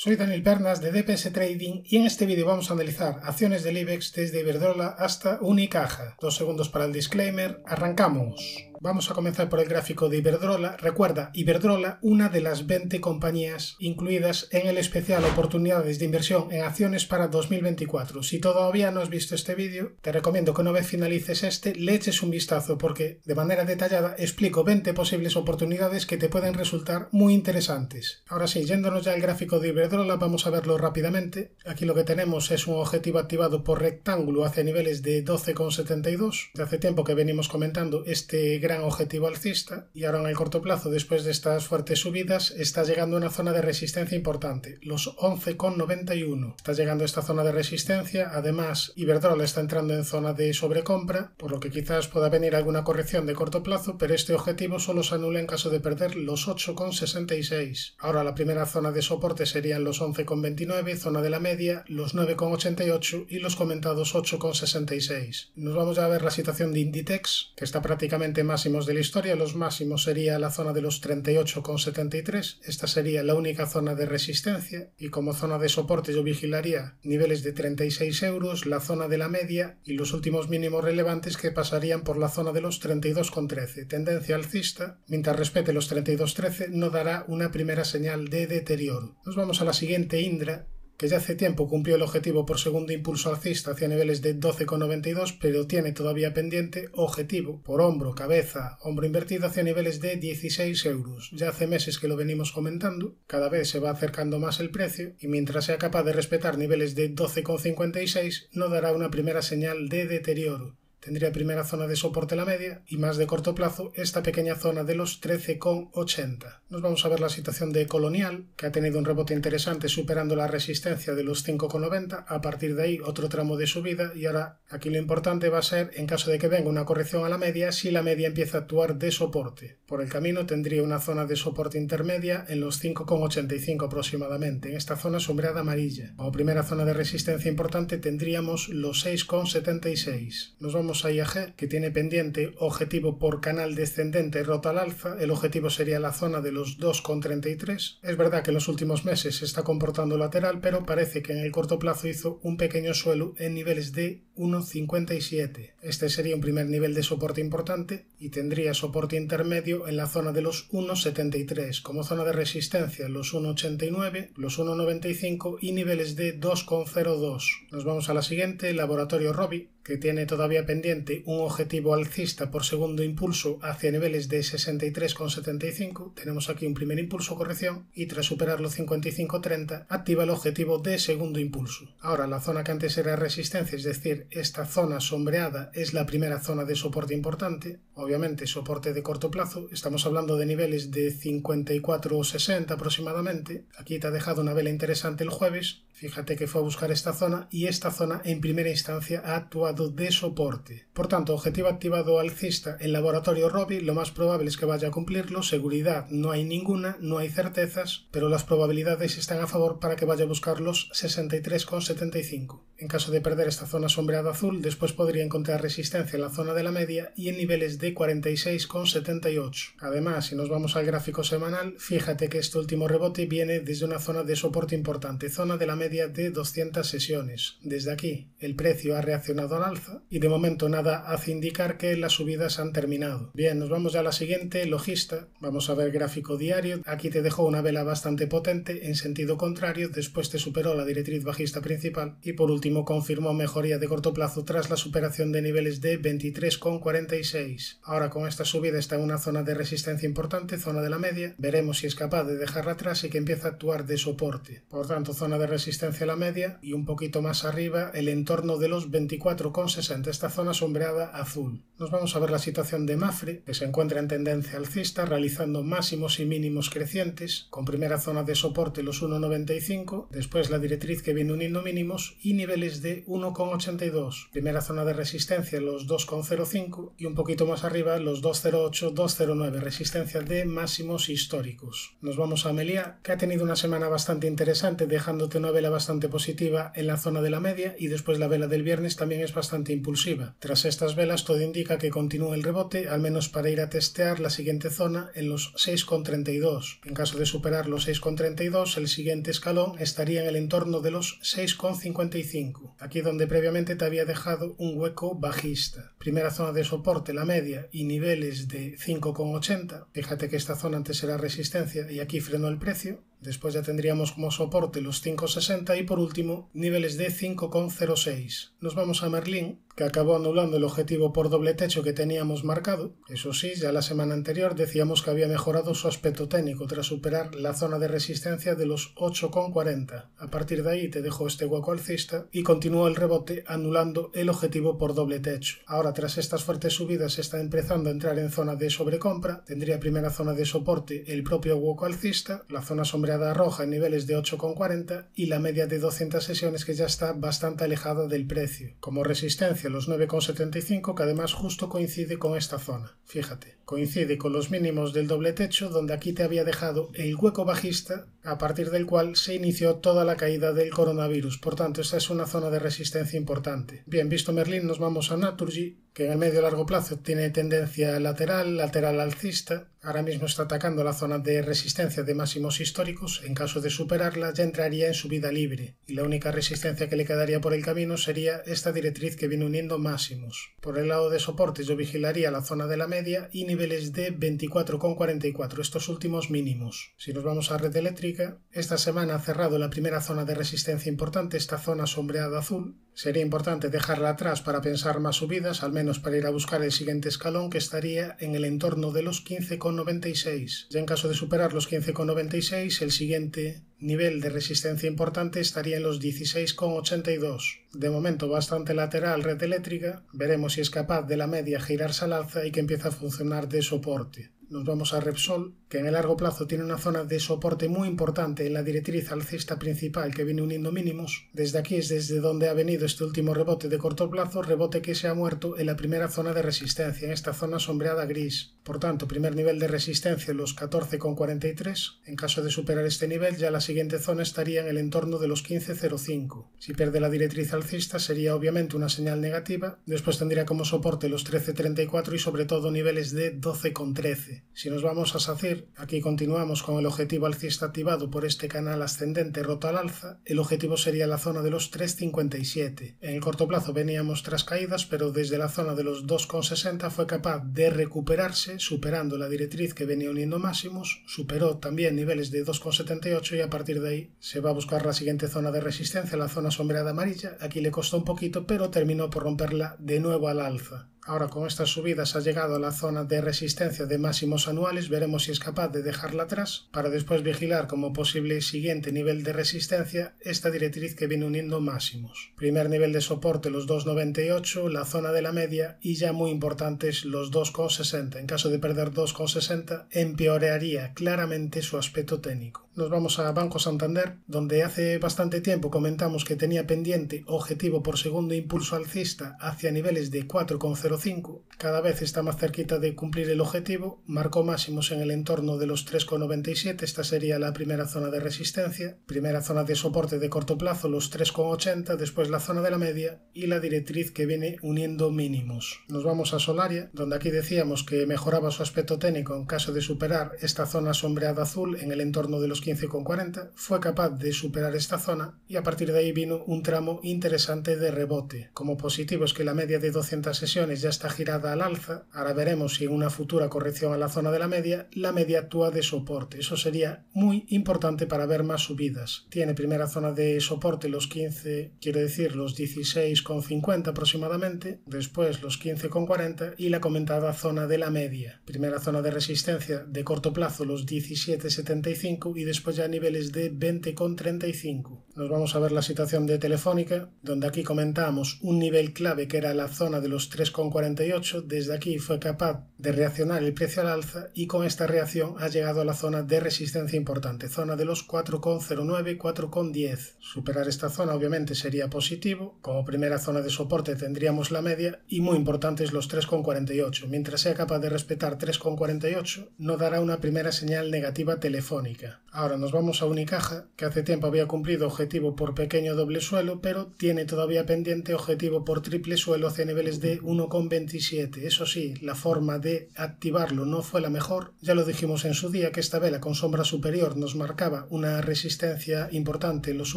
Soy Daniel Pernas de DPS Trading y en este vídeo vamos a analizar acciones del IBEX desde Iberdrola hasta Unicaja. Dos segundos para el disclaimer, arrancamos. Vamos a comenzar por el gráfico de Iberdrola. Recuerda, Iberdrola, una de las 20 compañías incluidas en el especial Oportunidades de Inversión en Acciones para 2024. Si todavía no has visto este vídeo, te recomiendo que una vez finalices este, le eches un vistazo porque de manera detallada explico 20 posibles oportunidades que te pueden resultar muy interesantes. Ahora sí, yéndonos ya al gráfico de Iberdrola, vamos a verlo rápidamente. Aquí lo que tenemos es un objetivo activado por rectángulo hacia niveles de 12,72. De hace tiempo que venimos comentando este gran objetivo alcista y ahora en el corto plazo, después de estas fuertes subidas, está llegando a una zona de resistencia importante, los 11,91. Está llegando a esta zona de resistencia, además Iberdrola está entrando en zona de sobrecompra, por lo que quizás pueda venir alguna corrección de corto plazo, pero este objetivo solo se anula en caso de perder los 8,66. Ahora la primera zona de soporte serían los 11,29, zona de la media, los 9,88 y los comentados 8,66. Nos vamos a ver la situación de Inditex, que está prácticamente máximos de la historia, los máximos sería la zona de los 38,73. Esta sería la única zona de resistencia y como zona de soporte yo vigilaría niveles de 36 euros, la zona de la media y los últimos mínimos relevantes que pasarían por la zona de los 32,13. Tendencia alcista, mientras respete los 32,13 no dará una primera señal de deterioro. Nos vamos a la siguiente Indra que ya hace tiempo cumplió el objetivo por segundo impulso alcista hacia niveles de 12,92, pero tiene todavía pendiente objetivo por hombro, cabeza, hombro invertido hacia niveles de 16 euros. Ya hace meses que lo venimos comentando, cada vez se va acercando más el precio y mientras sea capaz de respetar niveles de 12,56 no dará una primera señal de deterioro tendría primera zona de soporte la media y más de corto plazo esta pequeña zona de los 13,80. Nos vamos a ver la situación de Colonial, que ha tenido un rebote interesante superando la resistencia de los 5,90, a partir de ahí otro tramo de subida y ahora aquí lo importante va a ser en caso de que venga una corrección a la media si la media empieza a actuar de soporte. Por el camino tendría una zona de soporte intermedia en los 5,85 aproximadamente, en esta zona sombreada amarilla. Como primera zona de resistencia importante tendríamos los 6,76. Nos vamos a IAG, que tiene pendiente objetivo por canal descendente rota al alza. El objetivo sería la zona de los 2,33. Es verdad que en los últimos meses se está comportando lateral, pero parece que en el corto plazo hizo un pequeño suelo en niveles de 1,57. Este sería un primer nivel de soporte importante y tendría soporte intermedio en la zona de los 1,73. Como zona de resistencia, los 1,89, los 1,95 y niveles de 2,02. Nos vamos a la siguiente, laboratorio Robi, que tiene todavía pendiente un objetivo alcista por segundo impulso hacia niveles de 63,75. Tenemos aquí un primer impulso corrección y tras superar los 55,30 activa el objetivo de segundo impulso. Ahora la zona que antes era resistencia, es decir, esta zona sombreada es la primera zona de soporte importante, obviamente soporte de corto plazo, estamos hablando de niveles de 54,60 aproximadamente. Aquí te ha dejado una vela interesante el jueves, fíjate que fue a buscar esta zona y esta zona en primera instancia ha actuado de soporte. Por tanto, objetivo activado alcista en laboratorio Robbie, lo más probable es que vaya a cumplirlo. Seguridad no hay ninguna, no hay certezas, pero las probabilidades están a favor para que vaya a buscar los 63,75. En caso de perder esta zona sombreada azul, después podría encontrar resistencia en la zona de la media y en niveles de 46,78. Además, si nos vamos al gráfico semanal, fíjate que este último rebote viene desde una zona de soporte importante, zona de la media de 200 sesiones. Desde aquí, el precio ha reaccionado alza y de momento nada hace indicar que las subidas han terminado. Bien, nos vamos a la siguiente, logista. Vamos a ver gráfico diario. Aquí te dejo una vela bastante potente en sentido contrario, después te superó la directriz bajista principal y por último confirmó mejoría de corto plazo tras la superación de niveles de 23,46. Ahora con esta subida está en una zona de resistencia importante, zona de la media. Veremos si es capaz de dejarla atrás y que empieza a actuar de soporte. Por tanto, zona de resistencia a la media y un poquito más arriba el entorno de los 24 60 esta zona sombreada azul. Nos vamos a ver la situación de Mafre, que se encuentra en tendencia alcista, realizando máximos y mínimos crecientes, con primera zona de soporte los 1,95, después la directriz que viene uniendo mínimos y niveles de 1,82, primera zona de resistencia los 2,05 y un poquito más arriba los 2,08, 2,09, resistencia de máximos históricos. Nos vamos a Melia, que ha tenido una semana bastante interesante, dejándote una vela bastante positiva en la zona de la media y después la vela del viernes también es bastante impulsiva. Tras estas velas todo indica que continúa el rebote, al menos para ir a testear la siguiente zona en los 6,32. En caso de superar los 6,32, el siguiente escalón estaría en el entorno de los 6,55, aquí donde previamente te había dejado un hueco bajista. Primera zona de soporte, la media, y niveles de 5,80. Fíjate que esta zona antes era resistencia y aquí frenó el precio. Después ya tendríamos como soporte los 5,60 y por último niveles de 5,06. Nos vamos a Merlin, que acabó anulando el objetivo por doble techo que teníamos marcado. Eso sí, ya la semana anterior decíamos que había mejorado su aspecto técnico tras superar la zona de resistencia de los 8,40. A partir de ahí te dejo este hueco alcista y continuó el rebote anulando el objetivo por doble techo. Ahora tras estas fuertes subidas está empezando a entrar en zona de sobrecompra. Tendría primera zona de soporte el propio hueco alcista, la zona sombra roja en niveles de 8,40 y la media de 200 sesiones que ya está bastante alejada del precio. Como resistencia los 9,75 que además justo coincide con esta zona. Fíjate, coincide con los mínimos del doble techo donde aquí te había dejado el hueco bajista a partir del cual se inició toda la caída del coronavirus. Por tanto, esta es una zona de resistencia importante. Bien, visto Merlin, nos vamos a Naturgy, que en el medio largo plazo tiene tendencia lateral, lateral alcista, Ahora mismo está atacando la zona de resistencia de máximos históricos. En caso de superarla, ya entraría en subida libre. Y la única resistencia que le quedaría por el camino sería esta directriz que viene uniendo máximos. Por el lado de soportes, yo vigilaría la zona de la media y de 24,44, estos últimos mínimos. Si nos vamos a red eléctrica, esta semana ha cerrado la primera zona de resistencia importante, esta zona sombreada azul, Sería importante dejarla atrás para pensar más subidas, al menos para ir a buscar el siguiente escalón que estaría en el entorno de los 15,96. Ya en caso de superar los 15,96, el siguiente nivel de resistencia importante estaría en los 16,82. De momento bastante lateral red eléctrica, veremos si es capaz de la media girarse al alza y que empieza a funcionar de soporte nos vamos a Repsol, que en el largo plazo tiene una zona de soporte muy importante en la directriz alcista principal que viene uniendo mínimos. Desde aquí es desde donde ha venido este último rebote de corto plazo, rebote que se ha muerto en la primera zona de resistencia, en esta zona sombreada gris. Por tanto, primer nivel de resistencia los 14,43. En caso de superar este nivel, ya la siguiente zona estaría en el entorno de los 15,05. Si pierde la directriz alcista sería obviamente una señal negativa, después tendría como soporte los 13,34 y sobre todo niveles de 12,13. Si nos vamos a SACIR, aquí continuamos con el objetivo alcista activado por este canal ascendente roto al alza, el objetivo sería la zona de los 3,57. En el corto plazo veníamos tras caídas, pero desde la zona de los 2,60 fue capaz de recuperarse, superando la directriz que venía uniendo máximos, superó también niveles de 2,78 y a partir de ahí se va a buscar la siguiente zona de resistencia, la zona sombreada amarilla. Aquí le costó un poquito, pero terminó por romperla de nuevo al alza. Ahora con estas subidas ha llegado a la zona de resistencia de máximos anuales, veremos si es capaz de dejarla atrás para después vigilar como posible siguiente nivel de resistencia esta directriz que viene uniendo máximos. Primer nivel de soporte los 2,98, la zona de la media y ya muy importantes los 2,60. En caso de perder 2,60 empeoraría claramente su aspecto técnico. Nos vamos a Banco Santander, donde hace bastante tiempo comentamos que tenía pendiente objetivo por segundo impulso alcista hacia niveles de 4,05 cada vez está más cerquita de cumplir el objetivo, marcó máximos en el entorno de los 3,97, esta sería la primera zona de resistencia, primera zona de soporte de corto plazo los 3,80, después la zona de la media y la directriz que viene uniendo mínimos. Nos vamos a Solaria, donde aquí decíamos que mejoraba su aspecto técnico en caso de superar esta zona sombreada azul en el entorno de los 15,40, fue capaz de superar esta zona y a partir de ahí vino un tramo interesante de rebote. Como positivo es que la media de 200 sesiones ya está girada al alza, ahora veremos si en una futura corrección a la zona de la media, la media actúa de soporte. Eso sería muy importante para ver más subidas. Tiene primera zona de soporte los 15, quiero decir los 16,50 aproximadamente, después los 15,40 y la comentada zona de la media. Primera zona de resistencia de corto plazo los 17,75 y después ya niveles de 20,35. Nos vamos a ver la situación de Telefónica, donde aquí comentamos un nivel clave que era la zona de los 3,40 desde aquí fue capaz de reaccionar el precio al alza y con esta reacción ha llegado a la zona de resistencia importante, zona de los 4,09, 4,10. Superar esta zona obviamente sería positivo, como primera zona de soporte tendríamos la media y muy importantes los 3,48. Mientras sea capaz de respetar 3,48 no dará una primera señal negativa telefónica. Ahora nos vamos a Unicaja, que hace tiempo había cumplido objetivo objetivo por pequeño doble suelo, pero tiene todavía pendiente objetivo por triple suelo hacia niveles de 1,27. Eso sí, la forma de activarlo no fue la mejor. Ya lo dijimos en su día que esta vela con sombra superior nos marcaba una resistencia importante en los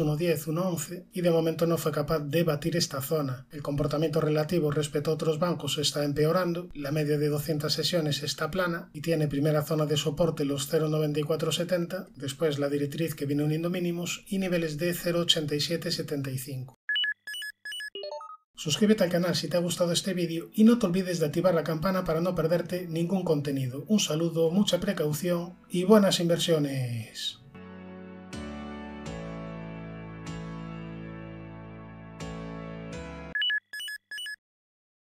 1,10, 1,11 y de momento no fue capaz de batir esta zona. El comportamiento relativo respecto a otros bancos está empeorando, la media de 200 sesiones está plana y tiene primera zona de soporte los 0,9470, después la directriz que viene uniendo mínimos y niveles de 0,8775. Suscríbete al canal si te ha gustado este vídeo y no te olvides de activar la campana para no perderte ningún contenido. Un saludo, mucha precaución y buenas inversiones.